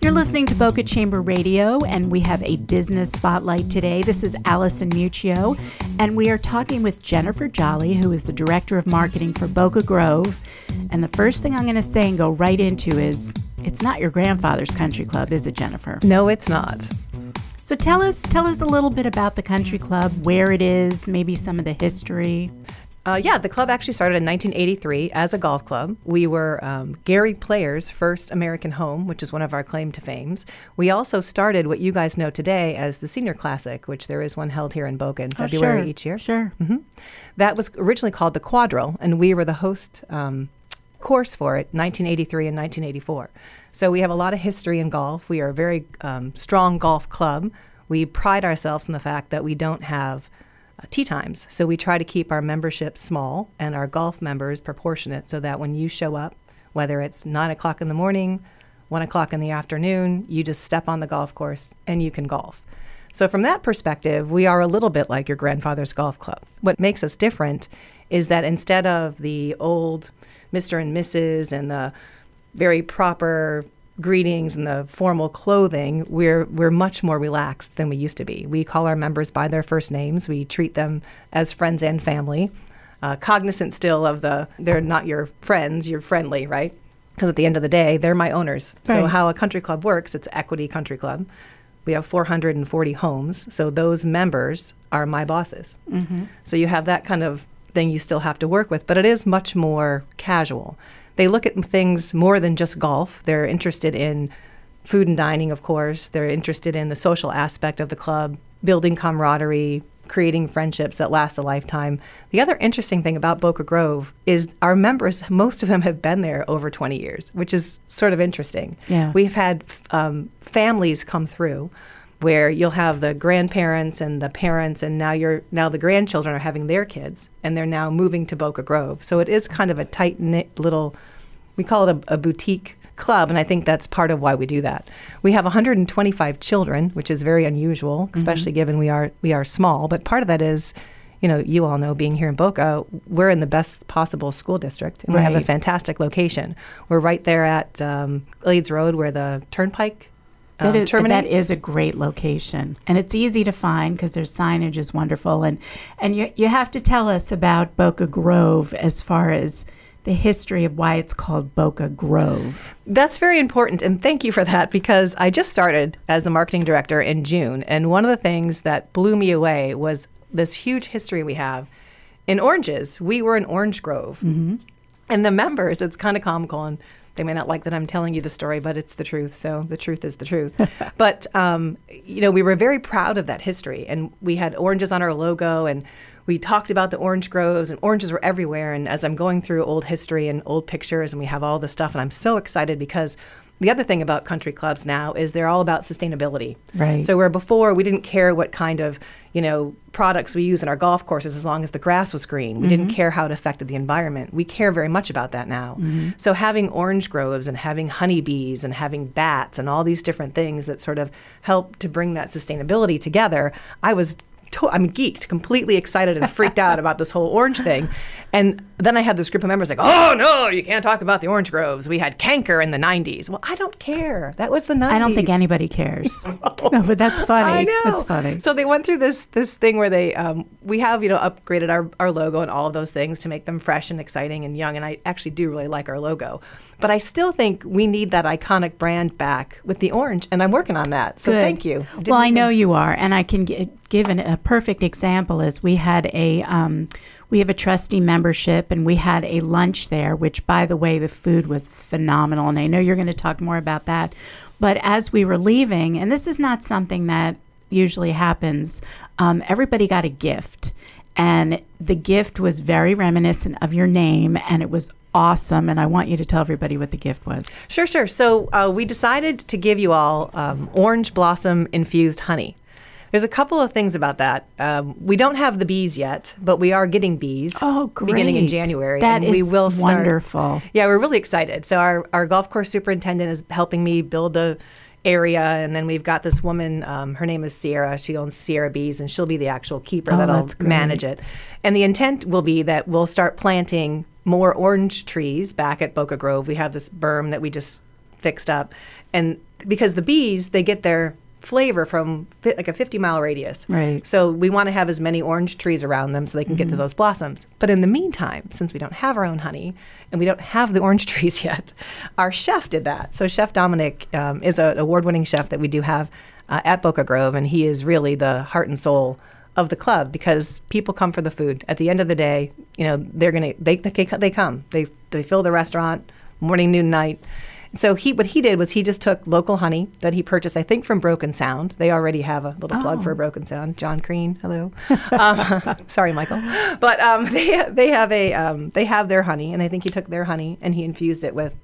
You're listening to Boca Chamber Radio, and we have a business spotlight today. This is Allison Muccio, and we are talking with Jennifer Jolly, who is the director of marketing for Boca Grove. And the first thing I'm going to say and go right into is it's not your grandfather's country club, is it, Jennifer? No, it's not. So tell us, tell us a little bit about the country club, where it is, maybe some of the history. Uh, yeah, the club actually started in 1983 as a golf club. We were um, Gary Player's first American home, which is one of our claim to fames. We also started what you guys know today as the Senior Classic, which there is one held here in Boca in February oh, sure. each year. Sure. Mm-hmm. That was originally called the Quadel, and we were the host um, course for it 1983 and 1984. So we have a lot of history in golf. We are a very um, strong golf club. We pride ourselves in the fact that we don't have tee times. So we try to keep our membership small and our golf members proportionate so that when you show up, whether it's nine o'clock in the morning, one o'clock in the afternoon, you just step on the golf course and you can golf. So, from that perspective, we are a little bit like your grandfather's golf club. What makes us different is that instead of the old Mr. and Mrs. and the very proper greetings and the formal clothing, we're we're much more relaxed than we used to be. We call our members by their first names. We treat them as friends and family, uh, cognizant still of the they're not your friends, you're friendly, right? Because at the end of the day, they're my owners. Right. So how a country club works, it's Equity Country Club. We have 440 homes, so those members are my bosses. Mm-hmm. So you have that kind of thing you still have to work with, but it is much more casual they look at things more than just golf. They're interested in food and dining, of course. They're interested in the social aspect of the club, building camaraderie, creating friendships that last a lifetime. The other interesting thing about Boca Grove is our members, most of them have been there over 20 years, which is sort of interesting. Yes. We've had um, families come through where you'll have the grandparents and the parents and now you're now the grandchildren are having their kids and they're now moving to Boca Grove. So it is kind of a tight knit little we call it a, a boutique club, and I think that's part of why we do that. We have 125 children, which is very unusual, mm-hmm. especially mm-hmm. given we are we are small. But part of that is, you know, you all know being here in Boca, we're in the best possible school district, and right. we have a fantastic location. We're right there at um, Glades Road, where the Turnpike that um, is, that is a great location, and it's easy to find because their signage is wonderful. And and you you have to tell us about Boca Grove as far as the history of why it's called Boca Grove. That's very important, and thank you for that because I just started as the marketing director in June, and one of the things that blew me away was this huge history we have in oranges. We were an orange grove, mm-hmm. and the members. It's kind of comical and they may not like that I'm telling you the story, but it's the truth. So the truth is the truth. but um, you know, we were very proud of that history, and we had oranges on our logo, and we talked about the orange groves, and oranges were everywhere. And as I'm going through old history and old pictures, and we have all this stuff, and I'm so excited because the other thing about country clubs now is they're all about sustainability. Right. So where before we didn't care what kind of you know products we use in our golf courses as long as the grass was green. We mm-hmm. didn't care how it affected the environment. We care very much about that now. Mm-hmm. So having orange groves and having honeybees and having bats and all these different things that sort of help to bring that sustainability together, I was to- I'm geeked, completely excited and freaked out about this whole orange thing. And then I had this group of members like, oh no, you can't talk about the orange groves. We had canker in the 90s. Well, I don't care. That was the 90s. I don't think anybody cares. no, but that's funny. I know. That's funny. So they went through this this thing where they, um, we have, you know, upgraded our, our logo and all of those things to make them fresh and exciting and young. And I actually do really like our logo. But I still think we need that iconic brand back with the orange. And I'm working on that. So Good. thank you. Well, I know you are. And I can get given a perfect example is we had a um, we have a trustee membership and we had a lunch there which by the way the food was phenomenal and i know you're going to talk more about that. But as we were leaving and this is not something that usually happens um, everybody got a gift and the gift was very reminiscent of your name and it was awesome and i want you to tell everybody what the gift was. Sure sure. So uh, we decided to give you all um, orange blossom infused honey there's a couple of things about that. Um, we don't have the bees yet, but we are getting bees. Oh, great. Beginning in January. That and is we will start, wonderful. Yeah, we're really excited. So our, our golf course superintendent is helping me build the area and then we've got this woman um, her name is sierra she owns sierra bees and she'll be the actual keeper oh, that'll manage it and the intent will be that we'll start planting more orange trees back at boca grove we have this berm that we just fixed up, and because the bees they get their flavor from fi- like a 50 mile radius. Right. So we want to have as many orange trees around them so they can get to those blossoms. But in the meantime, since we don't have our own honey and we don't have the orange trees yet, our chef did that. So Chef Dominic um, is an award-winning chef that we do have uh, at Boca Grove, and he is really the heart and soul of the club because people come for the food. At the end of the day, you know they're gonna they they, they come they they fill the restaurant morning, noon, night. So he what he did was he just took local honey that he purchased, I think, from Broken Sound. They already have a little plug for Broken Sound. John Crean, hello. um, sorry, Michael. But um, they they have a um, they have their honey, and I think he took their honey and he infused it with,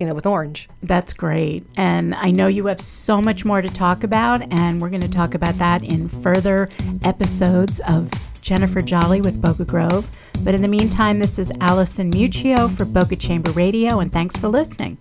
you know, with orange. That's great. And I know you have so much more to talk about, and we're going to talk about that in further episodes of Jennifer Jolly with Boca Grove. But in the meantime, this is Allison Muccio for Boca Chamber Radio, and thanks for listening.